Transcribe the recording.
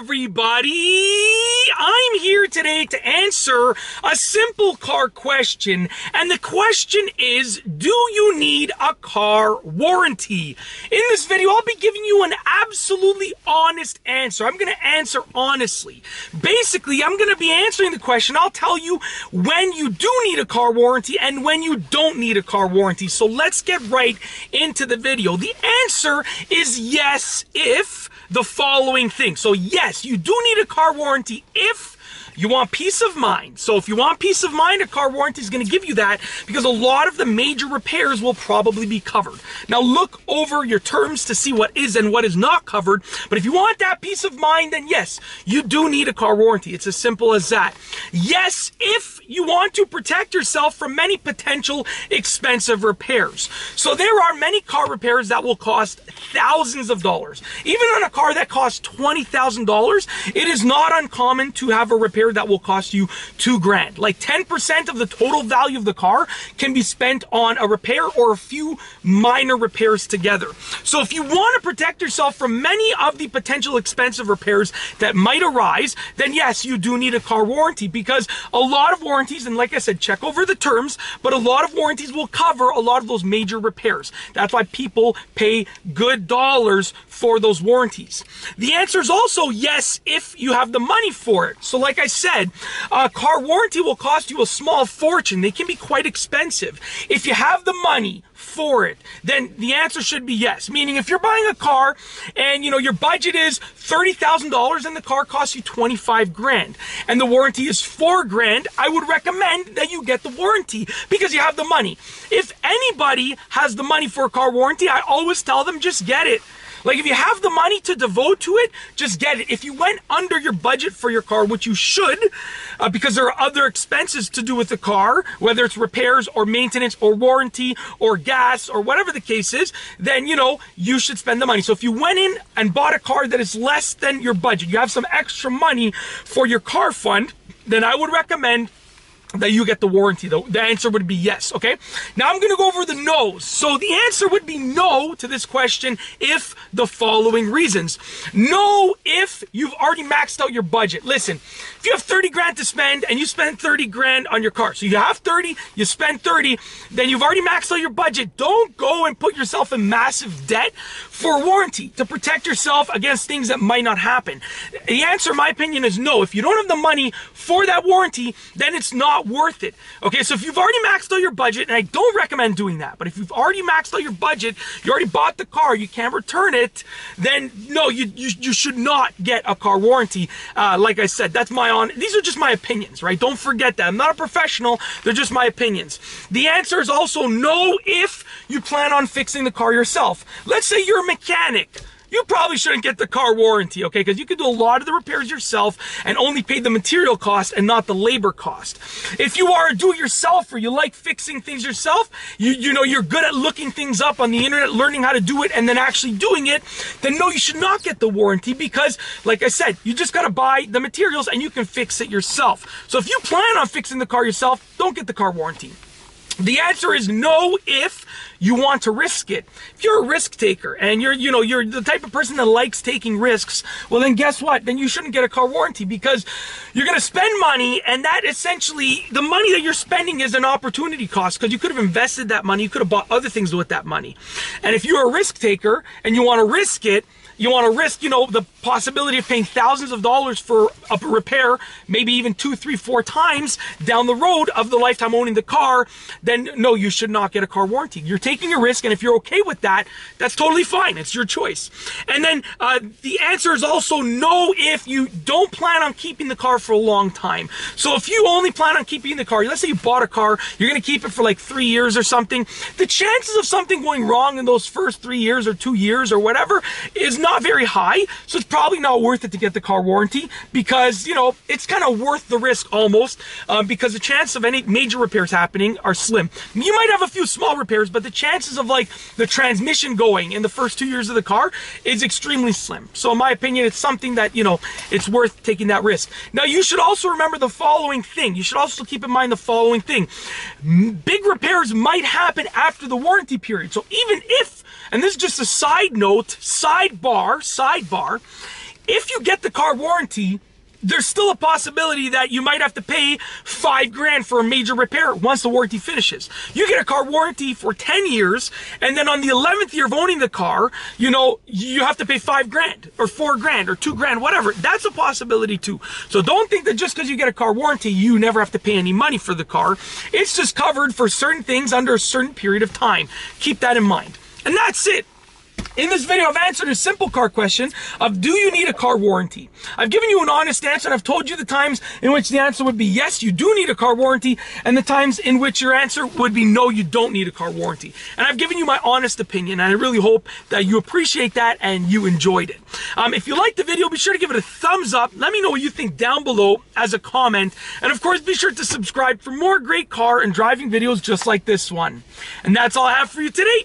everybody? I'm here today to answer a simple car question. And the question is Do you need a car warranty? In this video, I'll be giving you an absolutely honest answer. I'm going to answer honestly. Basically, I'm going to be answering the question. I'll tell you when you do need a car warranty and when you don't need a car warranty. So let's get right into the video. The answer is yes if the following thing. So yes, you do need a car warranty if you want peace of mind. So if you want peace of mind, a car warranty is going to give you that because a lot of the major repairs will probably be covered. Now look over your terms to see what is and what is not covered. But if you want that peace of mind, then yes, you do need a car warranty. It's as simple as that. Yes, if you want to protect yourself from many potential expensive repairs. So there are many car repairs that will cost thousands of dollars. Even on a car that costs $20,000, it is not uncommon to have a repair that will cost you two grand. Like 10% of the total value of the car can be spent on a repair or a few minor repairs together. So if you want to protect yourself from many of the potential expensive repairs that might arise, then yes, you do need a car warranty because a lot of warranties, and like I said, check over the terms, but a lot of warranties will cover a lot of those major repairs. That's why people pay good dollars for those warranties. The answer is also yes if you have the money for it. So like I said, a car warranty will cost you a small fortune. They can be quite expensive. If you have the money for it, then the answer should be yes. Meaning if you're buying a car and you know your budget is $30,000 and the car costs you 25 grand and the warranty is 4 grand, I would recommend that you get the warranty because you have the money. If anybody has the money for a car warranty, I always tell them just get it. Like if you have the money to devote to it, just get it. If you went under your budget for your car, which you should, uh, because there are other expenses to do with the car, whether it's repairs or maintenance or warranty or gas or whatever the case is, then you know you should spend the money. So if you went in and bought a car that is less than your budget, you have some extra money for your car fund, then I would recommend that you get the warranty. Though the answer would be yes okay? Now i'm going to go over the no's. So the answer would be no to this question if the following reasons. No if you've already maxed out your budget. Listen if you have 30 grand to spend and you spend 30 grand on your car so you have 30 you spend 30 then you've already maxed out your budget. Don't go and put yourself in massive debt for warranty to protect yourself against things that might not happen. The answer in my opinion is no. If you don't have the money for that warranty then it's not not worth it. Okay, so if you've already maxed out your budget, and I don't recommend doing that, but if you've already maxed out your budget, you already bought the car, you can't return it, then no, you you, you should not get a car warranty. Uh, like I said, that's my on. These are just my opinions, right? Don't forget that. I'm not a professional. They're just my opinions. The answer is also no if you plan on fixing the car yourself. Let's say you're a mechanic you probably shouldn't get the car warranty, okay? Because you can do a lot of the repairs yourself and only pay the material cost and not the labor cost. If you are a do-it-yourselfer, you like fixing things yourself, you, you know, you're good at looking things up on the internet, learning how to do it, and then actually doing it, then no, you should not get the warranty because, like I said, you just got to buy the materials and you can fix it yourself. So if you plan on fixing the car yourself, don't get the car warranty. The answer is no if you want to risk it. If you're a risk taker and you're, you know, you're the type of person that likes taking risks, well then guess what? Then you shouldn't get a car warranty because you're going to spend money and that essentially, the money that you're spending is an opportunity cost because you could have invested that money, you could have bought other things with that money. And if you're a risk taker and you want to risk it, you want to risk, you know, the possibility of paying thousands of dollars for a repair, maybe even two, three, four times down the road of the lifetime owning the car, then no, you should not get a car warranty. You're taking a risk, and if you're okay with that, that's totally fine. It's your choice. And then uh, the answer is also no if you don't plan on keeping the car for a long time. So if you only plan on keeping the car, let's say you bought a car, you're going to keep it for like three years or something, the chances of something going wrong in those first three years or two years or whatever is not not very high, so it's probably not worth it to get the car warranty because, you know, it's kind of worth the risk almost um, because the chance of any major repairs happening are slim. You might have a few small repairs, but the chances of like the transmission going in the first two years of the car is extremely slim. So in my opinion, it's something that, you know, it's worth taking that risk. Now, you should also remember the following thing. You should also keep in mind the following thing. Big repairs might happen after the warranty period. So even if, and this is just a side note, sidebar, sidebar, if you get the car warranty, there's still a possibility that you might have to pay five grand for a major repair once the warranty finishes. You get a car warranty for 10 years, and then on the 11th year of owning the car, you know, you have to pay five grand or four grand or two grand, whatever. That's a possibility too. So don't think that just because you get a car warranty, you never have to pay any money for the car. It's just covered for certain things under a certain period of time. Keep that in mind. And that's it. In this video, I've answered a simple car question of do you need a car warranty? I've given you an honest answer and I've told you the times in which the answer would be yes, you do need a car warranty and the times in which your answer would be no, you don't need a car warranty. And I've given you my honest opinion and I really hope that you appreciate that and you enjoyed it. Um, if you liked the video, be sure to give it a thumbs up. Let me know what you think down below as a comment. And of course, be sure to subscribe for more great car and driving videos just like this one. And that's all I have for you today.